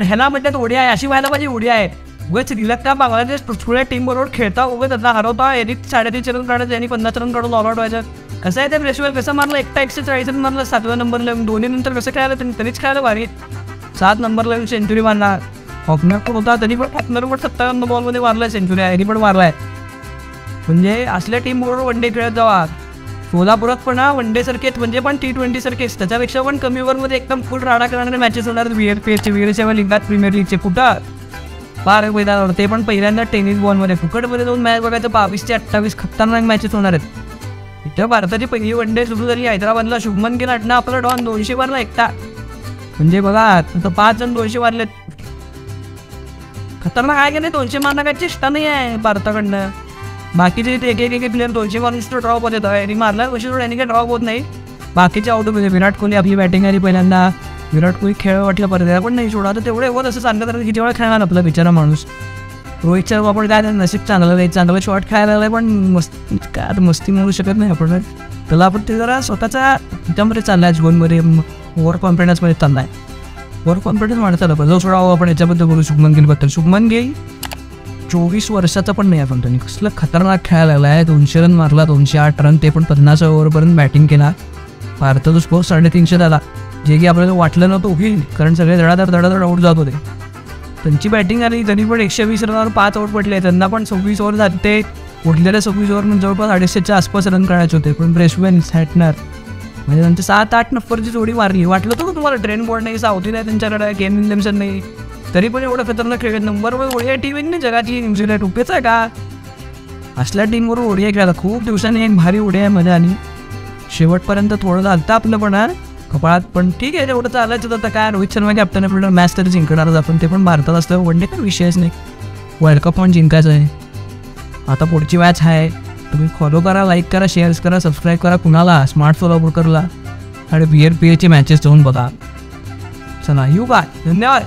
ह्याला म्हणतात ओडिया आहे. अशी व्हायला पाहिजे ओडिया आहे. उगाच श्रीलंका बांगलादेश? थोड्या टीम बरोबर खेळता उगाच त्यांना हरवता. यांनी साडेतीनशे रन काढायचं यांनी पन्नास रन काढून ऑल आउट व्हायचं. कसं आहे त्या रेशवर कसं मारलं? एकटा एकशे चाळीस रन मारलं सातव्या नंबरला दोन्ही नंतर कसं खेळायला? त्यांनी तरीच खेळायला भारी. सात नंबरला येऊन सेंचुरी मारला. हॉकनर पण होता तरी पण हॉकनर पण सत्तावन्न बॉलमध्ये मारलाय सेंचुरी यांनी पण मारलाय. म्हणजे असल्या टीम बरोबर वन डे खेळत जावा. सोलापुरात पण हा वन डे सारखेच म्हणजे पण टी ट्वेंटी सारखेच त्याच्यापेक्षा पण कमी ओव्हरमध्ये एकदम फुल राडा करणारे मॅचेस होणार वीर पी एसचे वीर सेवा लिंगात प्रीमियर लीगचे कुठं? फार मैदानावर. ते पण पहिल्यांदा टेनिस बॉलमध्ये फुकटमध्ये दोन मॅच बघायचं. बावीस ते अठ्ठावीस खतरनाक मॅचेस होणार आहेत. इथं भारताची पहिली वन डे सुरू झाली. हैदराबादला शुभमन गिल अटना आपला डॉन दोनशे मारला एकटा. म्हणजे बघा आता पाच जण दोनशे मारलेत. खतरनाक आहे की नाही? दोनशे मारण्याची काय चेष्टा नाही आहे भारताकडनं. बाकीचे ते एक एक एक प्लेअर दोनशे मारून ड्रॉप होत आहे आणि मारला कशी थोडं यांनी काही ड्रॉप होत नाही. बाकीचे आउट म्हणजे विराट कोहली आपली बॅटिंग आली पहिल्यांदा. विराट कोहली खेळ वाटलं परत याला पण नाही सोडा. तर तेवढे एवढं असं सांगत राहतं किती वेळा खेळणार आपला बिचारा माणूस? रोहित शर्मा आपण काय नशीब चांगलं नाही चांगलं शॉट खेळायला लागलाय पण मस्त काय आता मस्ती मिळू शकत नाही आपण. त्याला आपण ते जरा स्वतःच्या चालला चाललाय जीवनमध्ये. ओव्हर कॉन्फिडन्समध्ये चाललाय. ओव्हर कॉन्फिडन्स माणसाला पाहिजे जो सोडावं आपण याच्याबद्दल बोलू. शुभमन गिलबद्दल. शुभमन गिल चोवीस वर्षाचा पण नाही आपण त्यांनी कसलं खतरनाक खेळायला लागला आहे दोनशे रन मारला दोनशे आठ रन ते पण पन्नास ओव्हरपर्यंत बॅटिंग केला. भारताचा स्कोर साडेतीनशे झाला. जे की आपल्याला वाटलं नव्हतं होईल कारण सगळे धडाधड धडाधड आऊट जात होते. त्यांची बॅटिंग आली तरी पण एकशे वीस रनावर पाच आऊट पडले. त्यांना पण सव्वीस ओव्हर जाते उरलेल्या सव्वीस ओव्हर जवळपास अडीचशेच्या आसपास रन काढायचे होते. पण ब्रेसवेन सॅटनर म्हणजे त्यांची सात आठ नंबरची जोडी मारली. वाटलं होतं तुम्हाला? ट्रेन बोर्ड नाही साऊथी नाही त्यांच्याकडे गेम विलियमसन नाही. तरी पण एवढं खतरनाक खेळत नंबरवर ओडिया टीम नाही जगाची न्यूझीलंड उपेच आहे का? असल्या टीमवर ओडिया खेळायला खूप दिवसांनी एक भारी ओडिया मजा आली शेवटपर्यंत थोडं झालं आपलं पण कपाळात पण ठीक आहे तेवढं चालायचं तर काय? रोहित शर्मा कॅप्टन आपल्याला मॅच तरी जिंकणारच आपण ते पण भारतात असतं वन डे काय विषयच नाही. वर्ल्ड कप पण जिंकायचं आहे. आता पुढची मॅच आहे. तुम्ही फॉलो करा लाईक करा शेअर्स करा सबस्क्राईब करा कुणाला? स्मार्ट सोलापूरकरला आणि बी एल पी एचे मॅचेस जाऊन बघा. चला येऊ काय धन्यवाद.